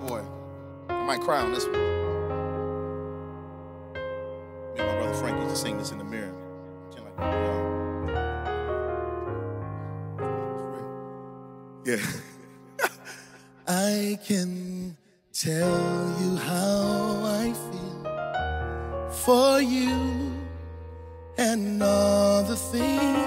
Oh boy. I might cry on this one. Me and my brother Frank used to sing this in the mirror. Yeah. I can tell you how I feel for you and all the things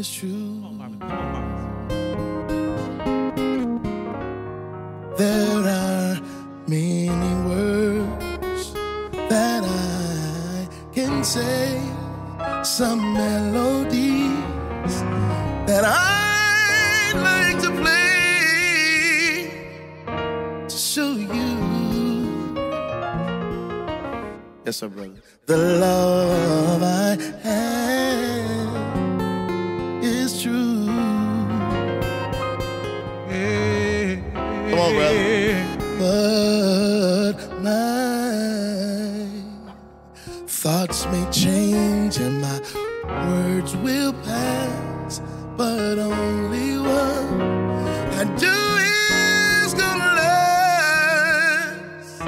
is true. There are many words that I can say, some melodies that I'd like to play to show you. Yes, sir, brother. The love I have may change and my words will pass, but only one I do is gonna last,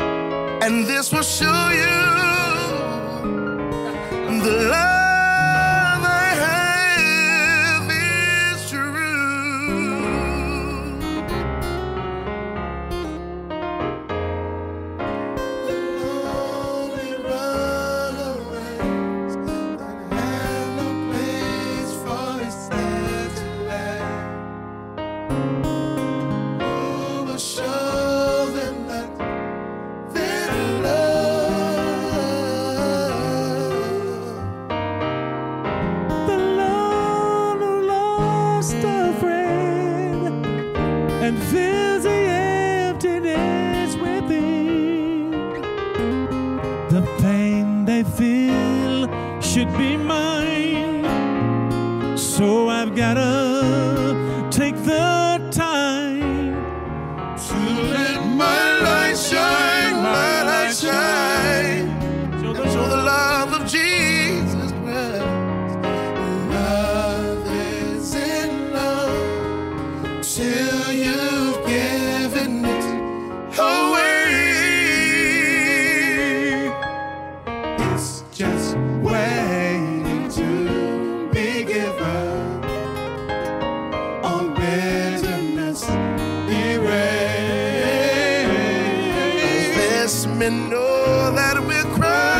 and this will show you the love The pain they feel should be mine. So I've gotta This men know that we're Christ's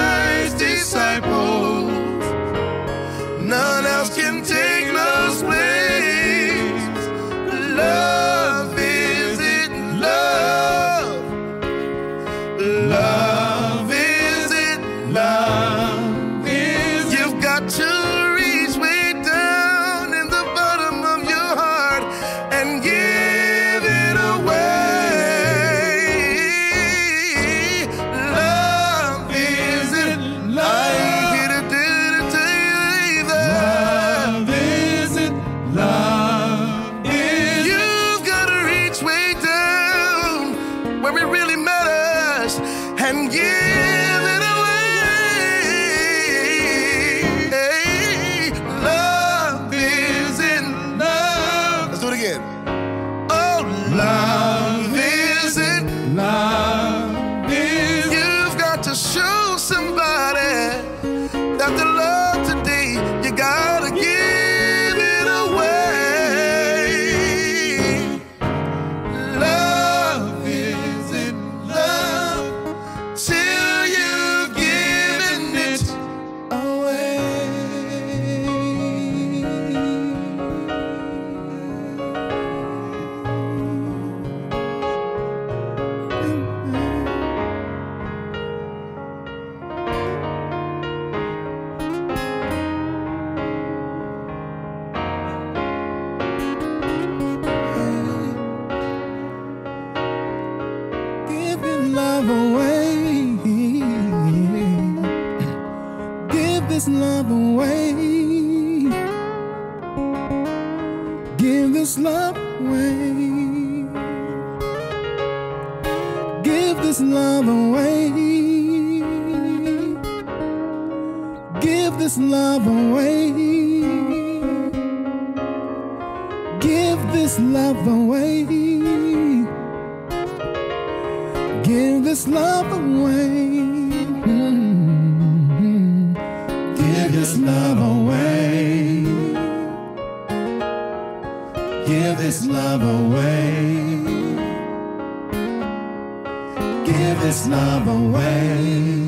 where it really matters. And give Give this love away. Give this love away. Give this love away. Give this love away. Give this love away. Mm. Give this love away. Give this love away. Give this love away.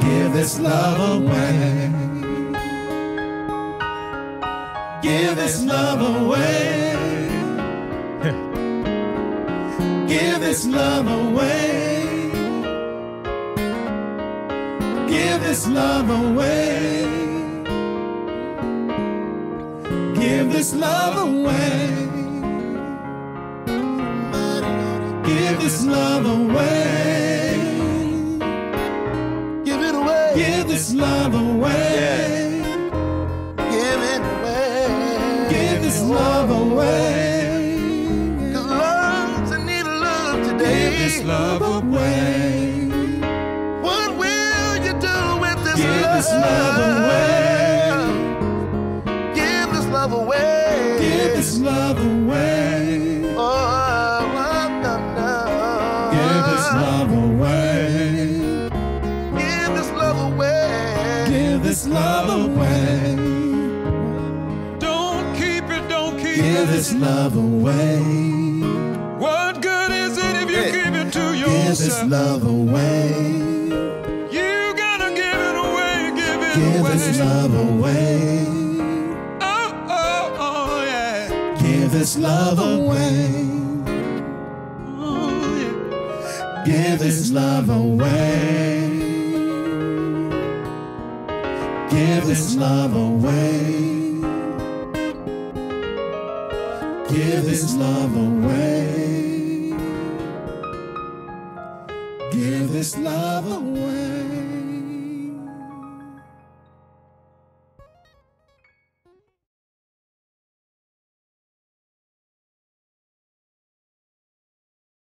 Give this love away. Give this love away. Give this love away. Give this love away. Give this love away. Give this love away. Give it away. Give this love away. Give it away. Give this love away. Cause love's in need of love today. Give this love away. What will you do with this Give love? this love away. Give this love away. Give this love away. Oh, no, no, no. Give this love away. Give this love away. Give this love away. Don't keep it, don't keep Give it. Give this love away. What good is it if you Hey. give it to Give this yourself? love away. You gotta give it away, give it Give away. this love away. Give this love away. Give this love away. Give this love away. Give this love away. Give this love away.